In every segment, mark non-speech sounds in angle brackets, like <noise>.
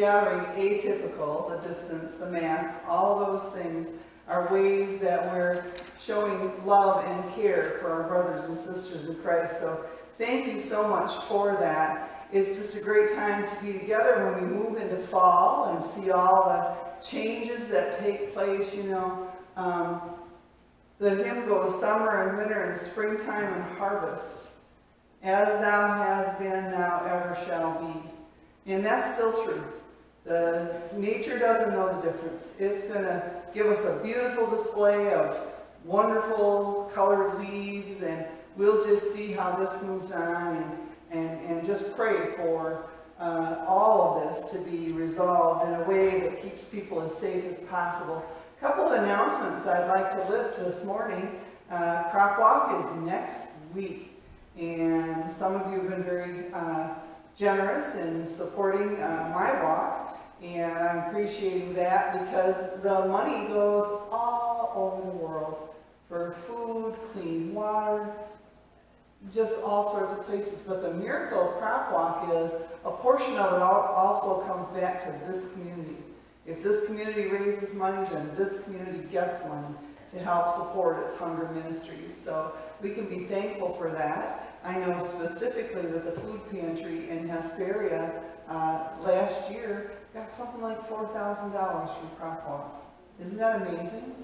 gathering atypical, the distance, the mass, all those things are ways that we're showing love and care for our brothers and sisters in Christ. So thank you so much for that. It's just a great time to be together when we move into fall and see all the changes that take place, you know. Um, the hymn goes, summer and winter and springtime and harvest. As thou hast been, thou ever shall be. And that's still true. The nature doesn't know the difference. It's going to give us a beautiful display of wonderful colored leaves and we'll just see how this moves on and, and, and just pray for uh, all of this to be resolved in a way that keeps people as safe as possible. A couple of announcements I'd like to lift this morning. Uh, Crop Walk is next week and some of you have been very uh, generous in supporting uh, my walk and I'm appreciating that because the money goes all over the world for food, clean water, just all sorts of places. But the miracle of Crop Walk is a portion of it also comes back to this community. If this community raises money, then this community gets money to help support its hunger ministries. So we can be thankful for that. I know specifically that the food pantry in Hesperia uh, last year got something like $4,000 from Crop Walk. Isn't that amazing?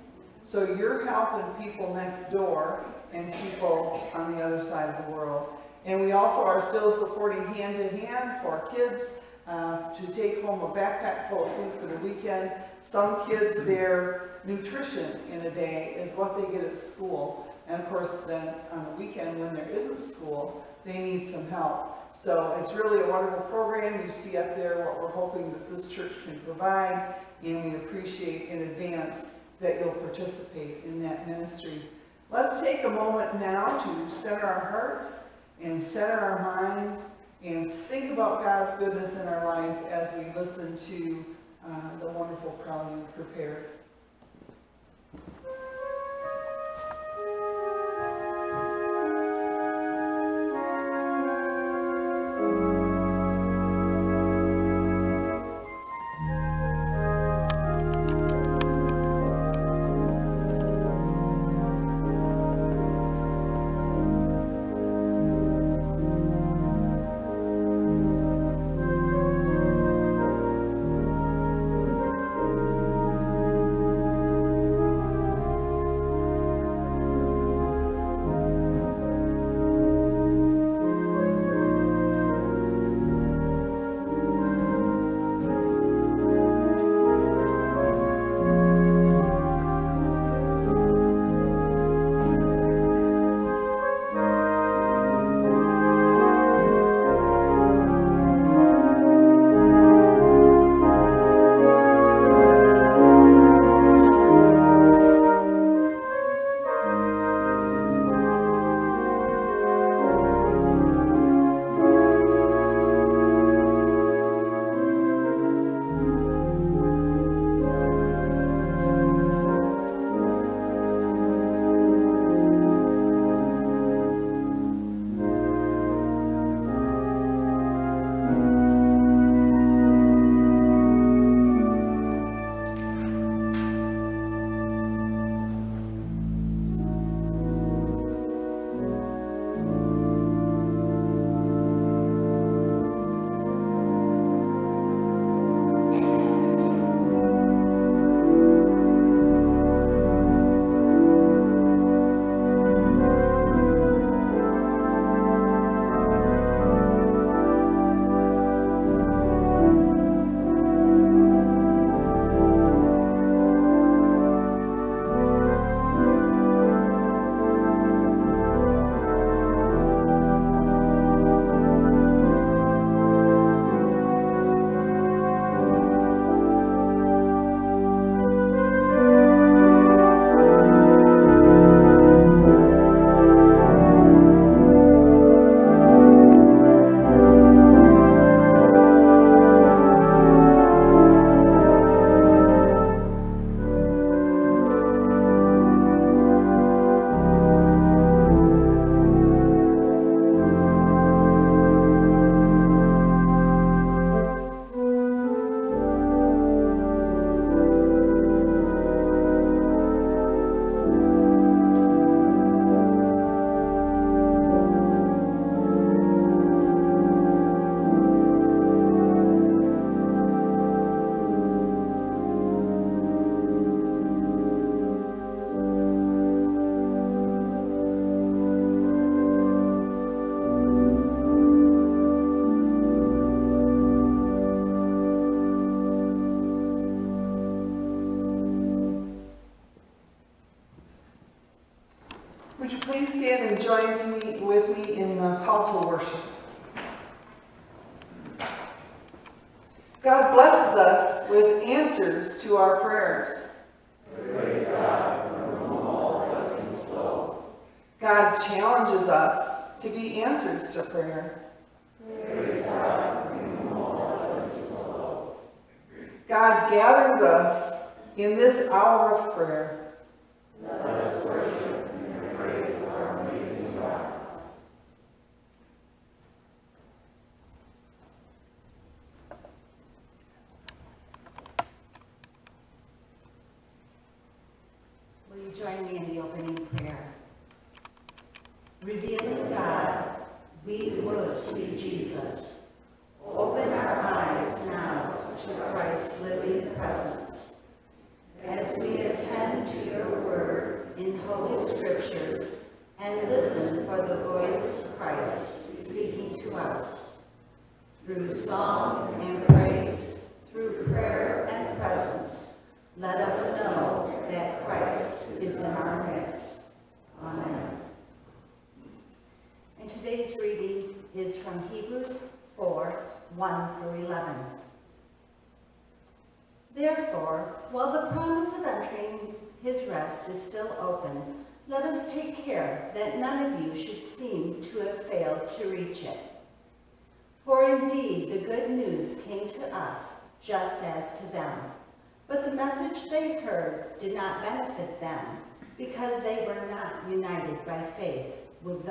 So you're helping people next door and people on the other side of the world. And we also are still supporting hand in hand for kids uh, to take home a backpack full of food for the weekend. Some kids, their nutrition in a day is what they get at school. And of course, then on the weekend when there isn't school, they need some help. So it's really a wonderful program. You see up there what we're hoping that this church can provide, and we appreciate in advance that you'll participate in that ministry. Let's take a moment now to center our hearts and center our minds and think about God's goodness in our life as we listen to uh, the wonderful prelude prepared.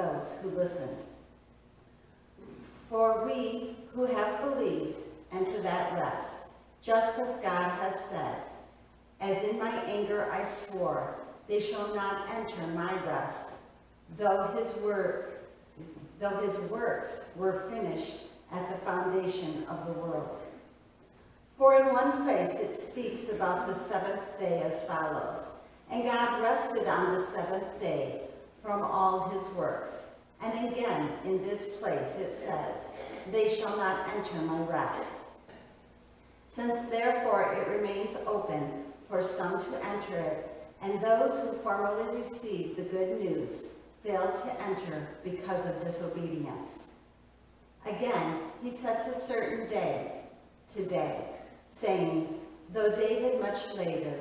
Those who listened. For we who have believed enter that rest, just as God has said, As in my anger I swore, they shall not enter my rest, though his me, though his works were finished at the foundation of the world. For in one place it speaks about the seventh day as follows, And God rested on the seventh day from all his works. And again, in this place it says, They shall not enter my rest. Since therefore it remains open for some to enter it, and those who formerly received the good news failed to enter because of disobedience. Again, he sets a certain day, today, saying, though David much later,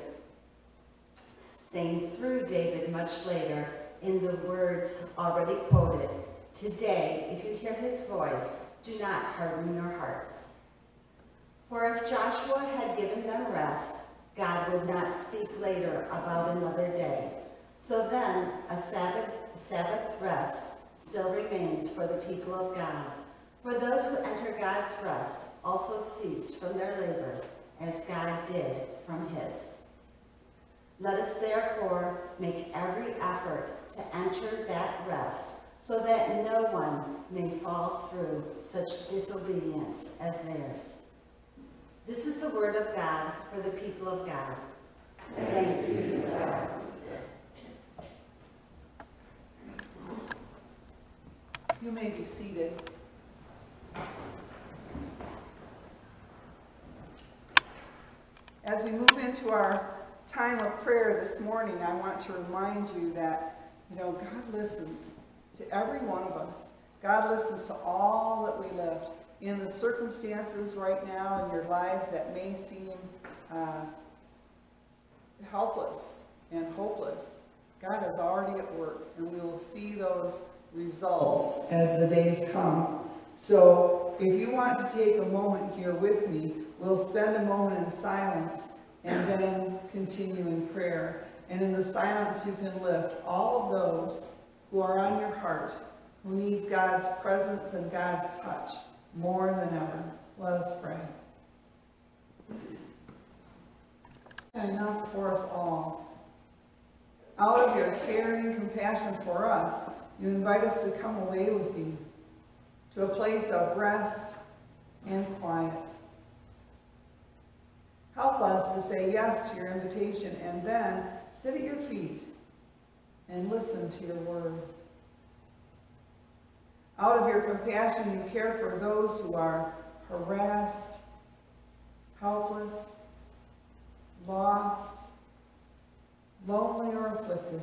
saying through David much later in the words already quoted, Today, if you hear his voice, do not harden your hearts. For if Joshua had given them rest, God would not speak later about another day. So then, a Sabbath, Sabbath rest still remains for the people of God. For those who enter God's rest also cease from their labors, as God did from his. Let us therefore make every effort to enter that rest, so that no one may fall through such disobedience as theirs. This is the word of God for the people of God. Thanks be to God. You may be seated. As we move into our time of prayer this morning, I want to remind you that, you know, God listens to every one of us. God listens to all that we live. In the circumstances right now in your lives that may seem uh, helpless and hopeless, God is already at work, and we will see those results as the days come. So if you want to take a moment here with me, we'll spend a moment in silence and then continue in prayer. And in the silence, you can lift all of those who are on your heart, who needs God's presence and God's touch more than ever. Let us pray. Enough for us all. Out of your caring compassion for us, you invite us to come away with you to a place of rest and quiet. Help us to say yes to your invitation and then sit at your feet and listen to your word. Out of your compassion, you care for those who are harassed, helpless, lost, lonely, or afflicted.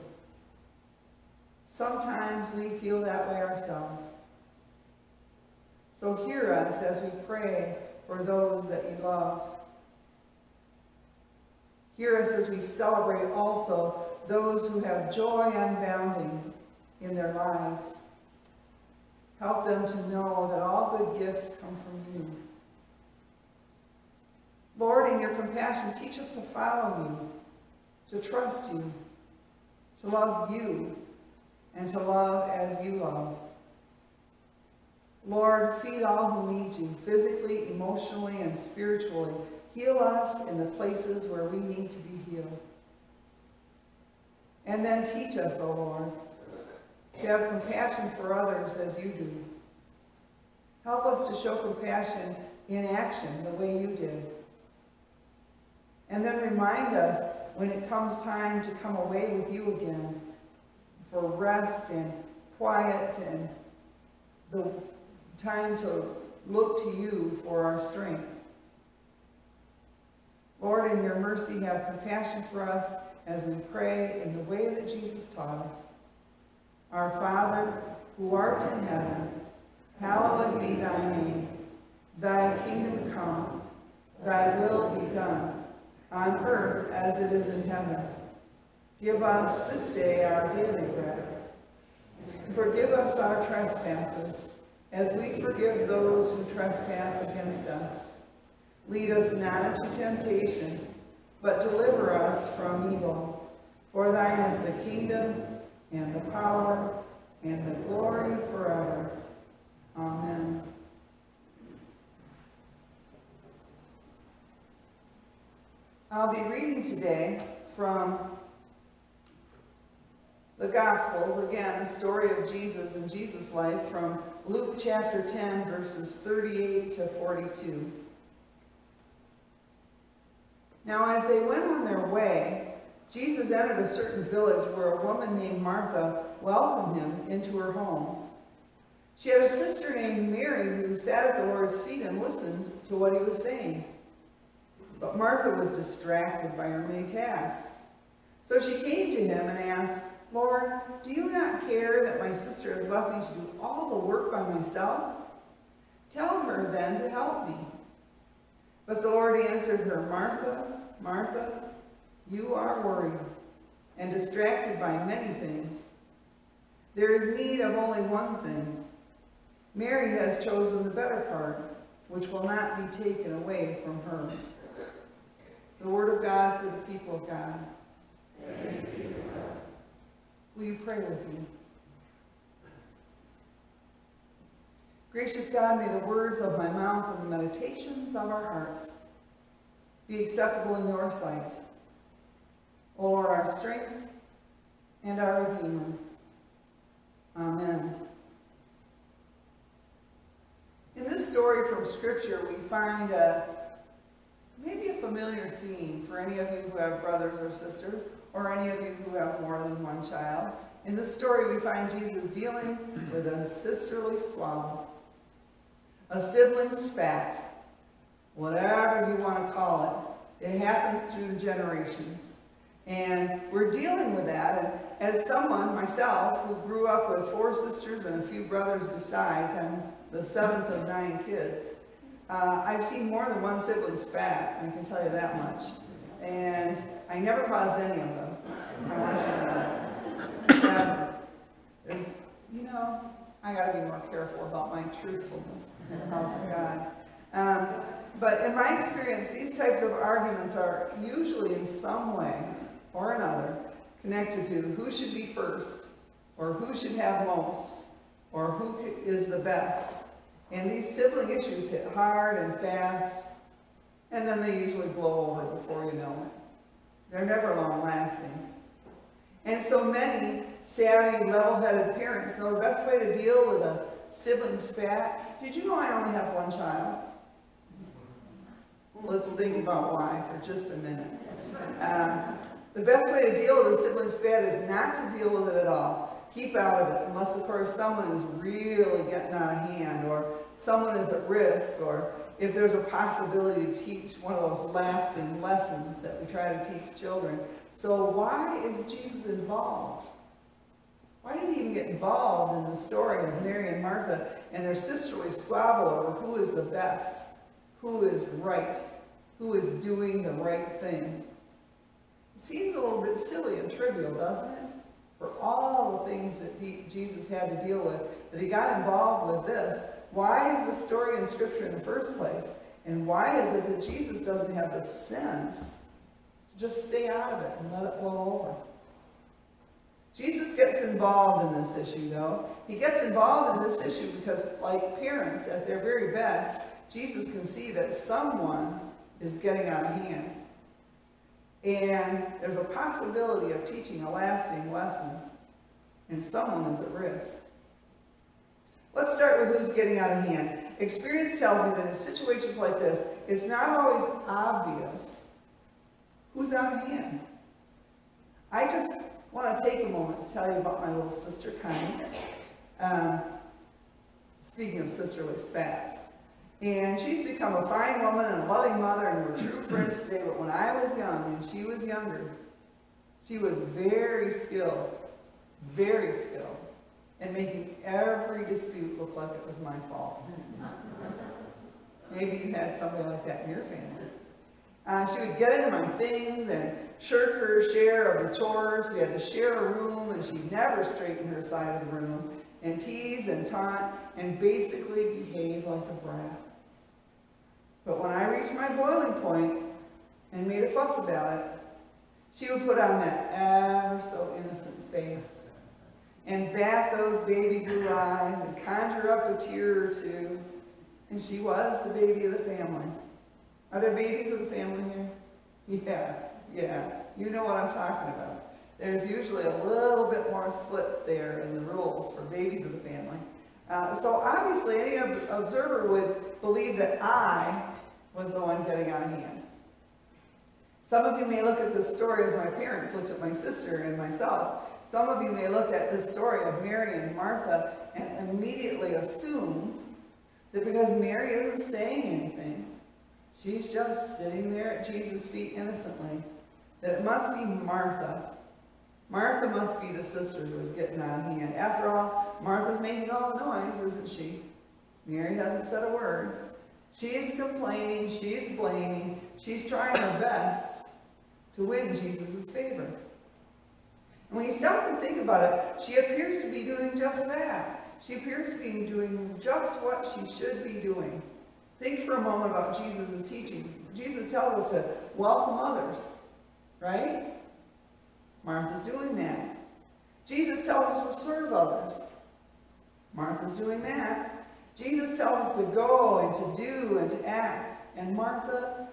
Sometimes we feel that way ourselves. So hear us as we pray for those that you love. Hear us as we celebrate also those who have joy unbounding in their lives. Help them to know that all good gifts come from you. Lord, in your compassion, teach us to follow you, to trust you, to love you, and to love as you love. Lord, feed all who need you, physically, emotionally, and spiritually. Heal us in the places where we need to be healed. And then teach us, O oh Lord, to have compassion for others as you do. Help us to show compassion in action the way you did. And then remind us when it comes time to come away with you again for rest and quiet and the time to look to you for our strength. Lord, in your mercy, have compassion for us as we pray in the way that Jesus taught us. Our Father, who art in heaven, hallowed be thy name. Thy kingdom come, thy will be done, on earth as it is in heaven. Give us this day our daily bread. Forgive us our trespasses, as we forgive those who trespass against us. Lead us not into temptation, but deliver us from evil. For thine is the kingdom, and the power, and the glory forever. Amen. I'll be reading today from the Gospels, again, the story of Jesus and Jesus' life from Luke chapter 10, verses 38 to 42. Now, as they went on their way, Jesus entered a certain village where a woman named Martha welcomed him into her home. She had a sister named Mary who sat at the Lord's feet and listened to what he was saying. But Martha was distracted by her many tasks. So she came to him and asked, Lord, do you not care that my sister has left me to do all the work by myself? Tell her then to help me. But the Lord answered her, Martha, Martha, you are worried and distracted by many things. There is need of only one thing. Mary has chosen the better part, which will not be taken away from her. The word of God for the people of God. Will you pray with me? Gracious God, may the words of my mouth and the meditations of our hearts be acceptable in your sight. O Lord, our strength and our Redeemer. Amen. In this story from Scripture, we find a, maybe a familiar scene for any of you who have brothers or sisters, or any of you who have more than one child. In this story, we find Jesus dealing with a sisterly squabble a sibling spat, whatever you want to call it. It happens through the generations. And we're dealing with that. And as someone, myself, who grew up with four sisters and a few brothers besides, I'm the seventh of nine kids, uh, I've seen more than one sibling spat, I can tell you that much. And I never caused any of them. I want you to know. There's, you know, I got to be more careful about my truthfulness in the house of God. Um, but in my experience, these types of arguments are usually in some way or another connected to who should be first, or who should have most, or who is the best. And these sibling issues hit hard and fast, and then they usually blow over before you know it. They're never long lasting. And so many savvy, level-headed parents know the best way to deal with a sibling spat. Did you know I only have one child? Let's think about why for just a minute. Um, the best way to deal with a sibling spat is not to deal with it at all. Keep out of it, unless of course someone is really getting out of hand, or someone is at risk, or if there's a possibility to teach one of those lasting lessons that we try to teach children. So why is Jesus involved? Why did he even get involved in the story of Mary and Martha and their sisterly squabble over who is the best, who is right, who is doing the right thing. It seems a little bit silly and trivial, doesn't it? For all the things that Jesus had to deal with, that he got involved with this. Why is this story in Scripture in the first place? And why is it that Jesus doesn't have the sense to just stay out of it and let it blow over? Jesus gets involved in this issue, though. He gets involved in this issue because, like parents at their very best, Jesus can see that someone is getting out of hand. And there's a possibility of teaching a lasting lesson, and someone is at risk. Let's start with who's getting out of hand. Experience tells me that in situations like this, it's not always obvious who's out of hand. I just want to take a moment to tell you about my little sister, Connie. Um, speaking of sisterly spats. And she's become a fine woman and a loving mother, and we're true friends <clears throat> today. But when I was young and she was younger, she was very skilled, very skilled in making every dispute look like it was my fault. <laughs> Maybe you had somebody like that in your family. Uh, she would get into my things and shirk her share of the chores. We had to share a room, and she never straightened her side of the room, and tease and taunt, and basically behave like a brat. But when I reached my boiling point and made a fuss about it, she would put on that ever so innocent face and bat those baby blue eyes and conjure up a tear or two. And she was the baby of the family. Are there babies of the family here? Yeah, yeah. You know what I'm talking about. There's usually a little bit more slip there in the rules for babies of the family. Uh, so obviously any ob- observer would believe that I was the one getting out of hand. Some of you may look at this story as my parents looked at my sister and myself. Some of you may look at this story of Mary and Martha and immediately assume that because Mary isn't saying anything, she's just sitting there at Jesus' feet innocently, that it must be Martha. Martha must be the sister who is getting on hand. After all, Martha's making all the noise, isn't she? Mary hasn't said a word. She's complaining, she's blaming, she's trying her best to win Jesus' favor. And when you stop and think about it, she appears to be doing just that. She appears to be doing just what she should be doing. Think for a moment about Jesus' teaching. Jesus tells us to welcome others, right? Martha's doing that. Jesus tells us to serve others. Martha's doing that. Jesus tells us to go and to do and to act. And Martha,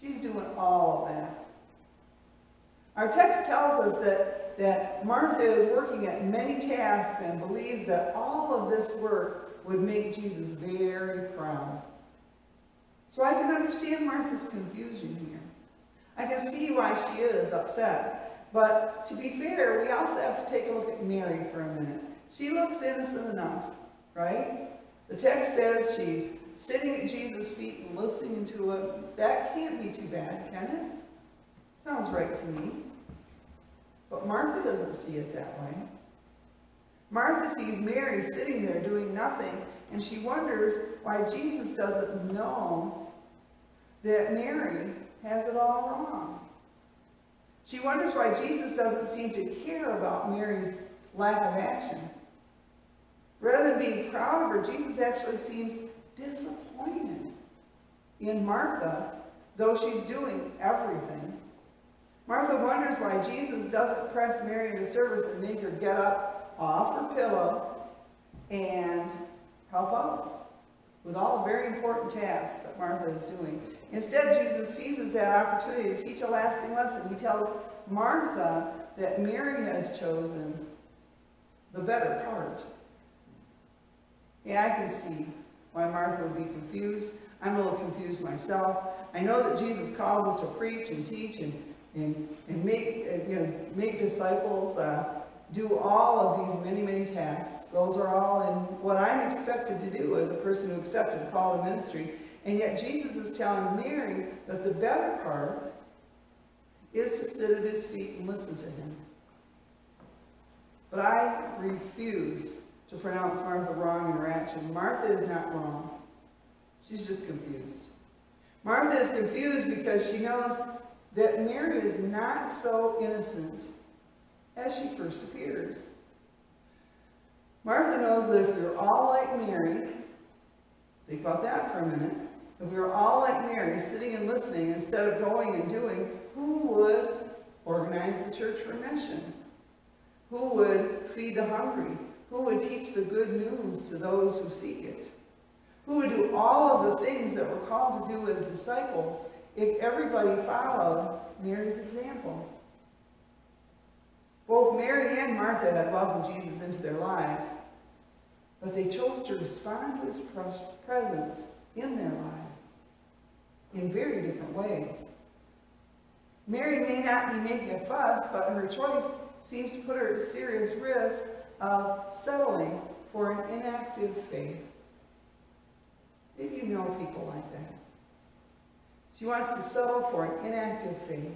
she's doing all of that. Our text tells us that, that Martha is working at many tasks and believes that all of this work would make Jesus very proud. So I can understand Martha's confusion here. I can see why she is upset. But to be fair, we also have to take a look at Mary for a minute. She looks innocent enough, right? The text says she's sitting at Jesus' feet and listening to him. That can't be too bad, can it? Sounds right to me. But Martha doesn't see it that way. Martha sees Mary sitting there doing nothing, and she wonders why Jesus doesn't know that Mary has it all wrong. She wonders why Jesus doesn't seem to care about Mary's lack of action. Rather than being proud of her, Jesus actually seems disappointed in Martha, though she's doing everything. Martha wonders why Jesus doesn't press Mary into service and make her get up off her pillow and help out with all the very important tasks that Martha is doing. Instead, Jesus seizes that opportunity to teach a lasting lesson. He tells Martha that Mary has chosen the better part. Yeah, I can see why Martha would be confused. I'm a little confused myself. I know that Jesus calls us to preach and teach and, and, and make, uh, you know, make disciples, uh, do all of these many, many tasks. Those are all in what I'm expected to do as a person who accepted the call to ministry. And yet Jesus is telling Mary that the better part is to sit at his feet and listen to him. But I refuse to pronounce Martha wrong in her action. Martha is not wrong. She's just confused. Martha is confused because she knows that Mary is not so innocent as she first appears. Martha knows that if were all like Mary, think about that for a minute, if we were all like Mary, sitting and listening instead of going and doing, who would organize the church for mission? Who would feed the hungry? Who would teach the good news to those who seek it? Who would do all of the things that we're called to do as disciples if everybody followed Mary's example? Both Mary and Martha had welcomed Jesus into their lives, but they chose to respond to his presence in their lives in very different ways. Mary may not be making a fuss, but her choice seems to put her at serious risk of settling for an inactive faith. Maybe you know people like that. She wants to settle for an inactive faith.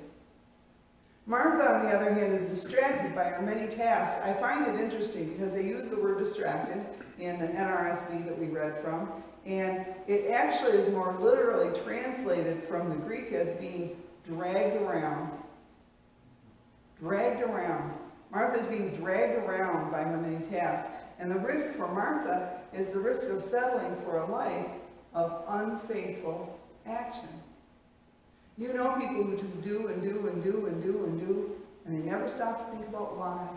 Martha, on the other hand, is distracted by her many tasks. I find it interesting because they use the word distracted in the NRSV that we read from, and it actually is more literally translated from the Greek as being dragged around. Dragged around. Martha is being dragged around by her many tasks. And the risk for Martha is the risk of settling for a life of unfaithful action. You know people who just do and do and do and do and do, and they never stop to think about why.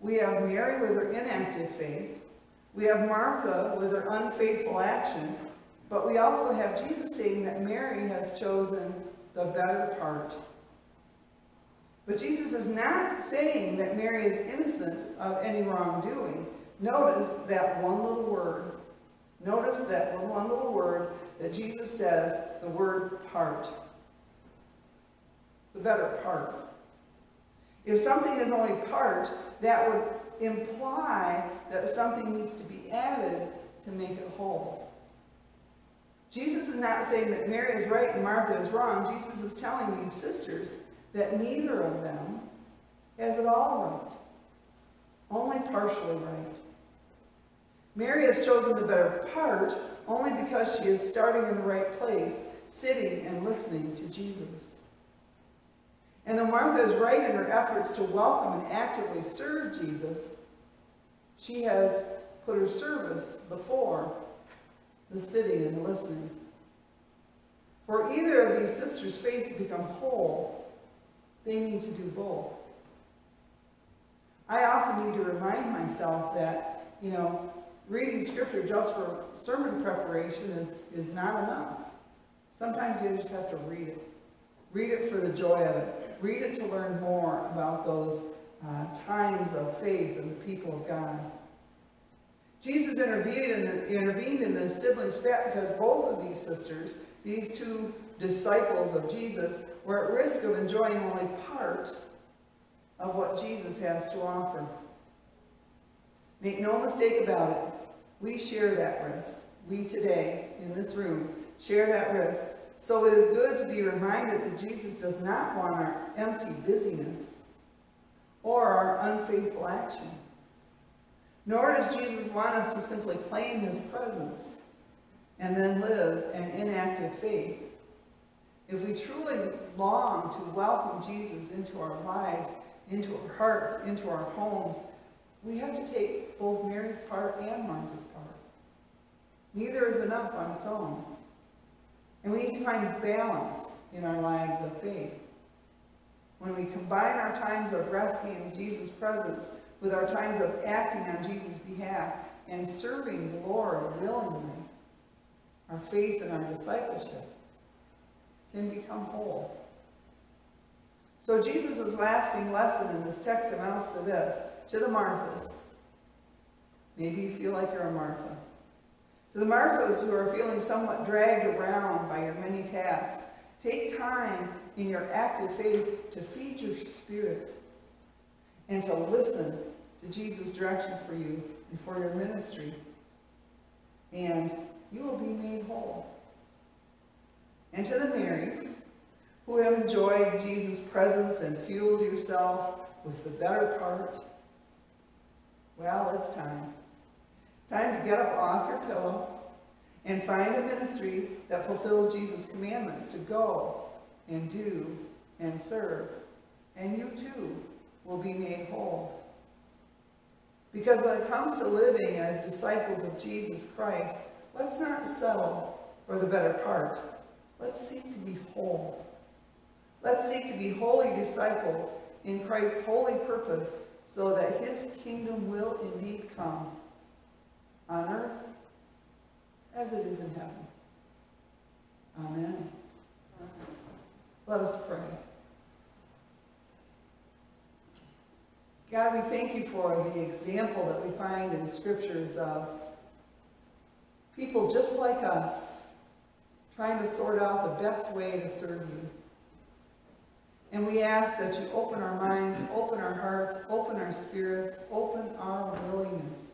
We have Mary with her inactive faith. We have Martha with her unfaithful action. But we also have Jesus saying that Mary has chosen the better part. But Jesus is not saying that Mary is innocent of any wrongdoing. Notice that one little word. Notice that one little word that Jesus says, the word part. The better part. If something is only part, that would imply that something needs to be added to make it whole. Jesus is not saying that Mary is right and Martha is wrong. Jesus is telling these sisters that neither of them has it all right, only partially right. Mary has chosen the better part only because she is starting in the right place, sitting and listening to Jesus. And though Martha is right in her efforts to welcome and actively serve Jesus, she has put her service before the sitting and the listening. For either of these sisters' faith to become whole, they need to do both. I often need to remind myself that, you know, reading scripture just for sermon preparation is, is not enough. Sometimes you just have to read it. Read it for the joy of it. Read it to learn more about those uh, times of faith and the people of God. Jesus intervened in, the, intervened in the sibling spat because both of these sisters, these two disciples of Jesus, were at risk of enjoying only part of what Jesus has to offer. Make no mistake about it, we share that risk. We today, in this room, share that risk. So it is good to be reminded that Jesus does not want our empty busyness or our unfaithful action. Nor does Jesus want us to simply claim his presence and then live an inactive faith. If we truly long to welcome Jesus into our lives, into our hearts, into our homes, we have to take both Mary's part and Martha's part. Neither is enough on its own. And we need to find balance in our lives of faith. When we combine our times of resting in Jesus' presence with our times of acting on Jesus' behalf and serving the Lord willingly, our faith and our discipleship can become whole. So Jesus' lasting lesson in this text amounts to this to the Marthas. Maybe you feel like you're a Martha. To the Marthas who are feeling somewhat dragged around by your many tasks, take time in your active faith to feed your spirit and to listen to Jesus' direction for you and for your ministry. And you will be made whole. And to the Marys, who have enjoyed Jesus' presence and fueled yourself with the better part, well, it's time. It's time to get up off your pillow and find a ministry that fulfills Jesus' commandments to go and do and serve. And you too will be made whole. Because when it comes to living as disciples of Jesus Christ, let's not settle for the better part. Let's seek to be whole. Let's seek to be holy disciples in Christ's holy purpose so that his kingdom will indeed come on earth as it is in heaven. Amen. Let us pray. God, we thank you for the example that we find in scriptures of people just like us trying to sort out the best way to serve you. And we ask that you open our minds, open our hearts, open our spirits, open our willingness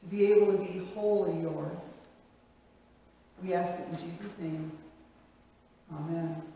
to be able to be wholly yours. We ask it in Jesus' name. Amen.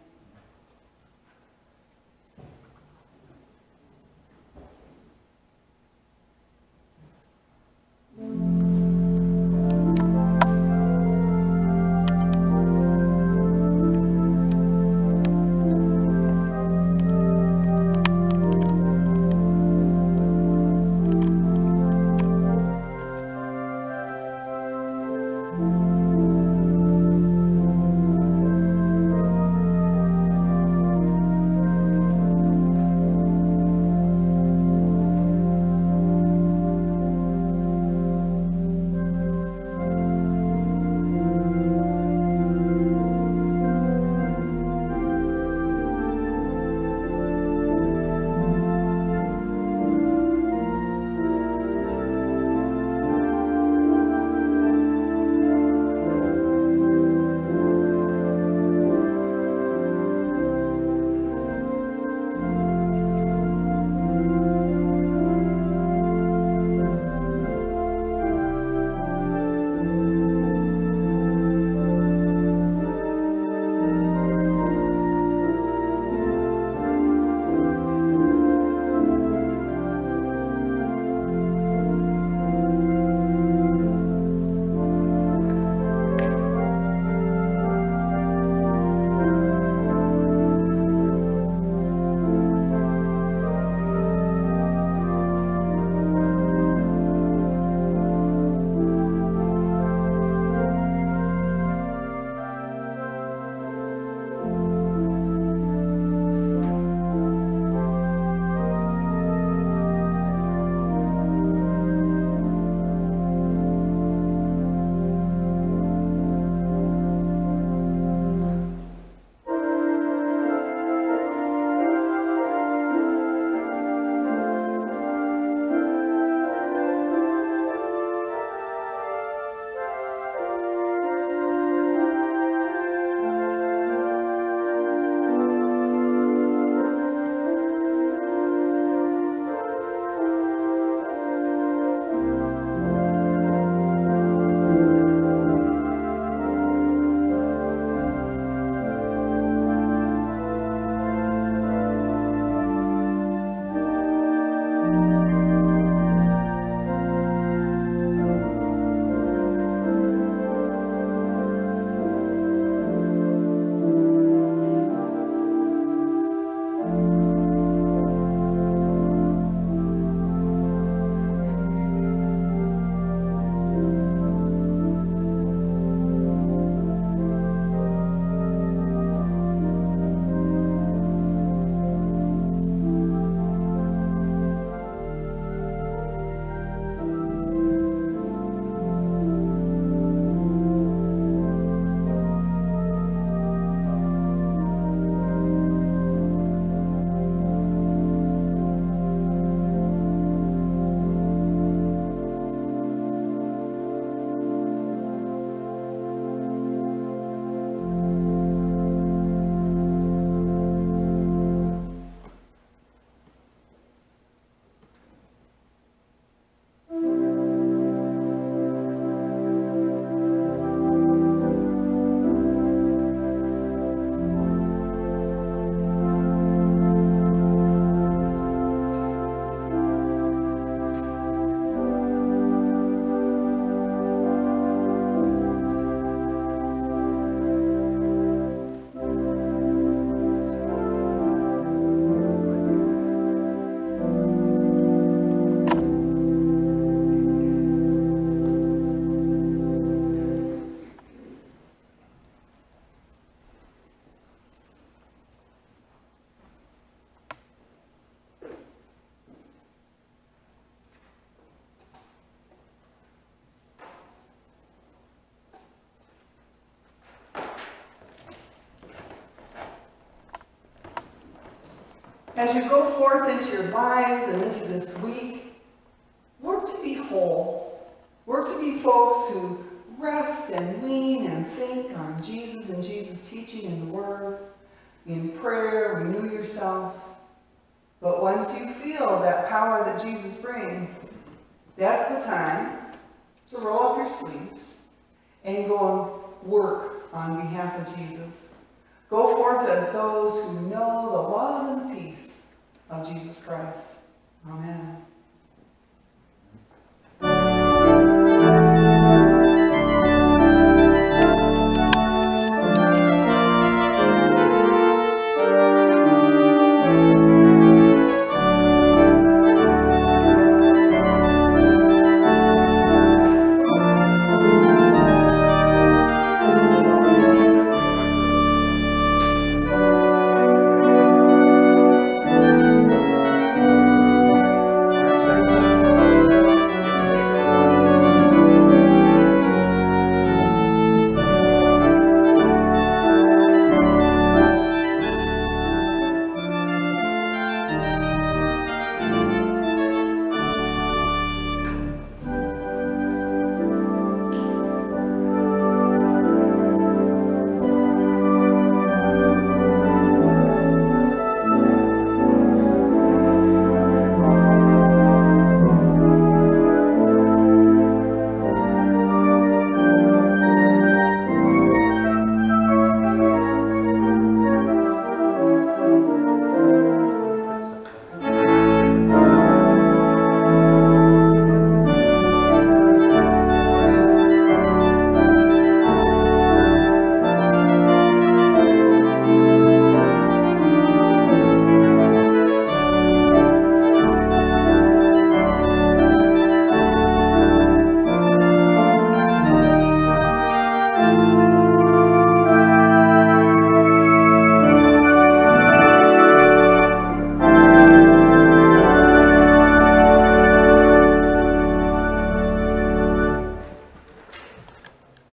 As you go forth into your lives and into this week, work to be whole. Work to be folks who rest and lean and think on Jesus and Jesus' teaching in the Word, in prayer, renew yourself. But once you feel that power that Jesus brings, that's the time to roll up your sleeves and go and work on behalf of Jesus. Go forth as those who know the love and the peace of Jesus Christ. Amen.